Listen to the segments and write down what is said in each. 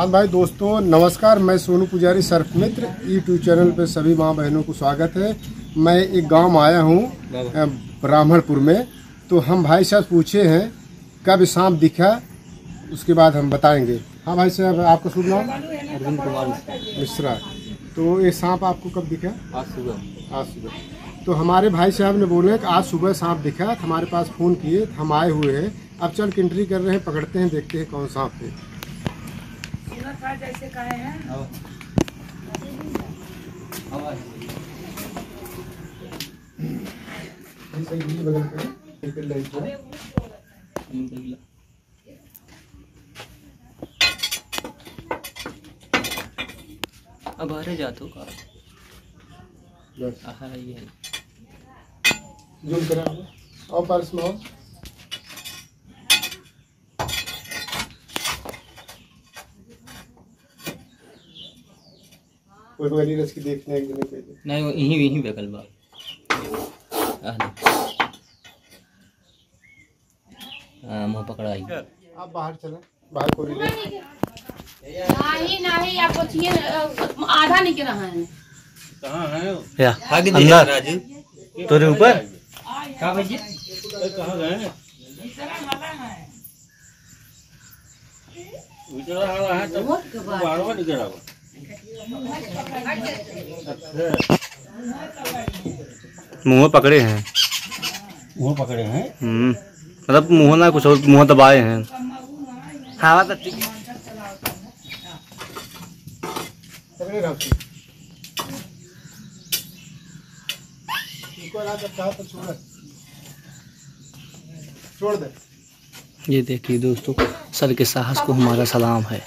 हाँ भाई दोस्तों नमस्कार। मैं सोनू पुजारी सर्फ मित्र यूट्यूब चैनल पे सभी माँ बहनों को स्वागत है। मैं एक गाँव आया हूँ ब्राह्मणपुर में। तो हम भाई साहब पूछे हैं कब सांप दिखा? उसके बाद हम बताएँगे। हाँ भाई साहब आपका शुभ नाम? अरविंद कुमार मिश्रा। तो ये सांप आपको कब दिखा? आज सुबह। आज सुबह। तो हमारे भाई साहब ने बोले कि आज सुबह सांप दिखा तो हमारे पास फ़ोन किए तो हम आए हुए हैं। अब चल के एंट्री कर रहे हैं पकड़ते हैं देखते हैं कौन सांप है। जैसे कहे हैं। अब अरे जातो का। बस। ये। है जूम करा और पार्स में आओ कोई वाली रस की देखते हैं कि नहीं। पहले नहीं वो यहीं यहीं बगल बा आह ले। हाँ मुँह पकड़ा ही। आप बाहर चले बाहर कोई नहीं। नहीं नहीं आप पूछिए आधा निकल रहा है। या अंदर। तेरे ऊपर? क्या भाई मुँह पकड़े हैं। मुँह पकड़े हैं? हम्म। मतलब मुँह ना कुछ और मुँह दबाए हैं। हवा तो ठीक छोड़। छोड़ दे। ये देखिए दोस्तों सर के साहस को हमारा सलाम है।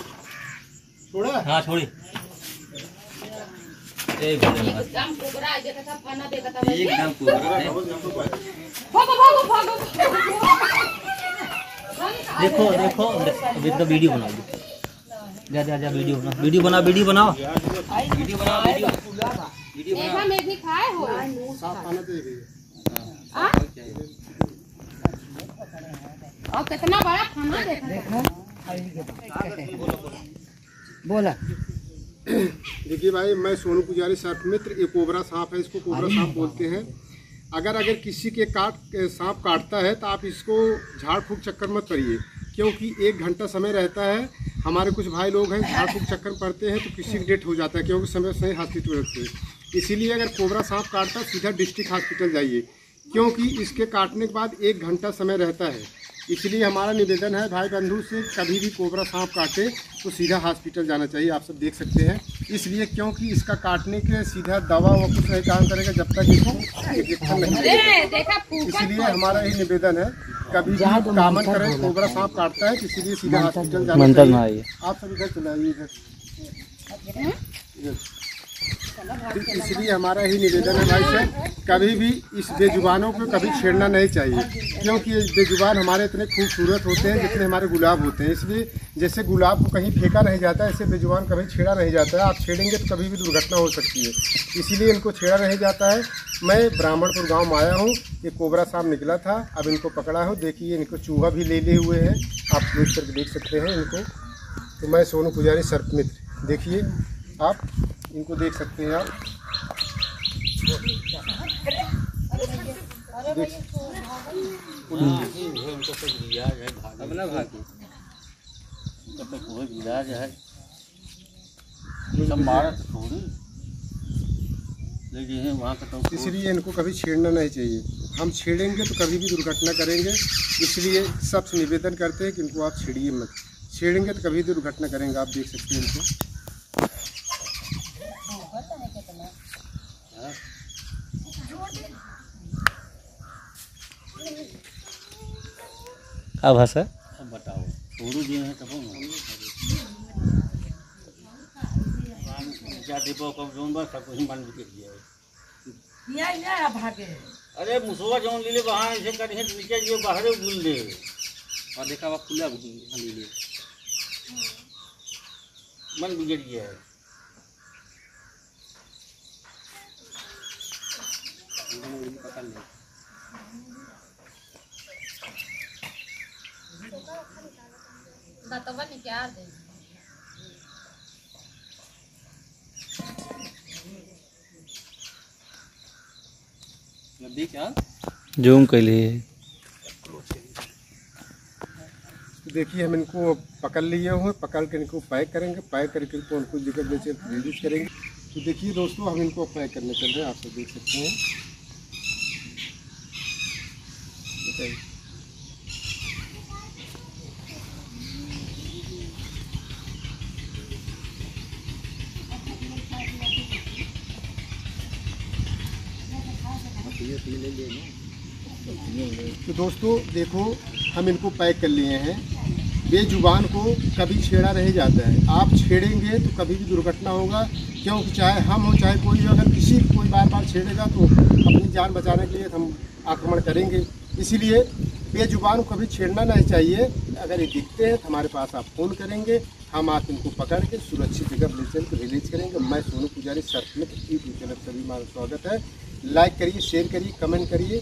छोड़ा। हाँ छोड़ी एकदम कुबरा देखा था खाना देखा था एकदम पूरा भागो भागो भागो। देखो देखो अभी तो वीडियो बनाओ जा जा जा वीडियो बना वीडियो बना वीडियो बनाओ। वीडियो बनाओ वीडियो। वीडियो ऐसा में भी खाए हो? साफ़ पाना दे रही है। आ? और कितना बड़ा खाना देखा। था देखिए भाई मैं सोनू पुजारी सर्प मित्र ये कोबरा सांप है इसको कोबरा सांप बोलते हैं। अगर अगर किसी के काट सांप काटता है तो आप इसको झाड़ फूक चक्कर मत करिए क्योंकि एक घंटा समय रहता है। हमारे कुछ भाई लोग हैं झाड़ फूक चक्कर पड़ते हैं तो किसी की डेथ हो जाता है क्योंकि समय से हॉस्पिटल रखते हैं इसीलिए अगर कोबरा सांप काटता है सीधा डिस्ट्रिक्ट हॉस्पिटल जाइए क्योंकि इसके काटने के बाद एक घंटा समय रहता है। इसलिए हमारा निवेदन है भाई बंधु से कभी भी कोबरा सांप काटे तो सीधा हॉस्पिटल जाना चाहिए आप सब देख सकते हैं। इसलिए क्योंकि इसका काटने के सीधा दवा वो कुछ नहीं काम करेगा जब तक इसको इंजेक्शन नहीं फूका इसलिए हमारा यही निवेदन है कभी भी कामन करें कोबरा सांप काटता है किसी इसीलिए सीधा हॉस्पिटल जाना आप सभी घर चलाइए इधर। इधर। इसलिए हमारा ही निवेदन है भाई साहब, कभी भी इस बेजुबानों को कभी छेड़ना नहीं चाहिए, क्योंकि ये बेजुबान हमारे इतने खूबसूरत होते हैं, जितने हमारे गुलाब होते हैं। इसलिए जैसे गुलाब को कहीं फेंका नहीं जाता, ऐसे बेजुबान कभी छेड़ा नहीं जाता है। आप छेड़ेंगे तो कभी भी दुर्घटना हो सकती है। इसीलिए इनको छेड़ा नहीं जाता है। मैं ब्राह्मणपुर गाँव में आया हूँ, ये कोबरा साहब निकला था, अब इनको पकड़ा हो। देखिए इनको चूहा भी ले लिए हुए हैं। आप क्लोज करके देख सकते हैं इनको। तो मैं सोनू पुजारी सर्प मित्र देखिए, आप इनको देख सकते हैं आप। इसलिए इनको कभी छेड़ना नहीं चाहिए। हम छेड़ेंगे तो कभी भी दुर्घटना करेंगे, इसलिए सबसे निवेदन करते हैं कि इनको आप छेड़िए मत। छेड़ेंगे तो कभी दुर्घटना करेंगे, आप देख सकते हैं इनको। भाषा? अब बताओ जी है तब है। अरे मुसवा जौन ले ले वहाँ ऐसे करिए तो नीचे जो बाहर गुल दे। और देखा हुआ खुला ले मन बिगड़ गया है। खतवा निकाल जूम के लिए। देखिए हम इनको पकड़ लिए हुए पकड़ कर इनको पैक करेंगे पैक करके इनको उनको ज़िक्र बेचे रिलीज़ करेंगे। तो देखिए दोस्तों हम इनको पैक करने चल रहे हैं आप सब देख सकते हैं। बताइए तो दोस्तों, देखो, हम इनको पैक कर लिए हैं। बेजुबान को कभी छेड़ा नहीं जाता है। आप छेड़ेंगे तो कभी भी दुर्घटना होगा, क्योंकि चाहे हम हो, चाहे कोई अगर किसी कोई बार बार छेड़ेगा तो अपनी जान बचाने के लिए हम आक्रमण करेंगे। इसीलिए बेजुबान को कभी छेड़ना नहीं चाहिए। अगर ये दिखते हैं तो हमारे पास आप फ़ोन करेंगे। हम आप इनको पकड़ के सुरक्षित जगह ले को रिलीज़ करेंगे। मैं सोनू पुजारी में यूट्यूब चैनल सभी स्वागत है। लाइक करिए शेयर करिए कमेंट करिए।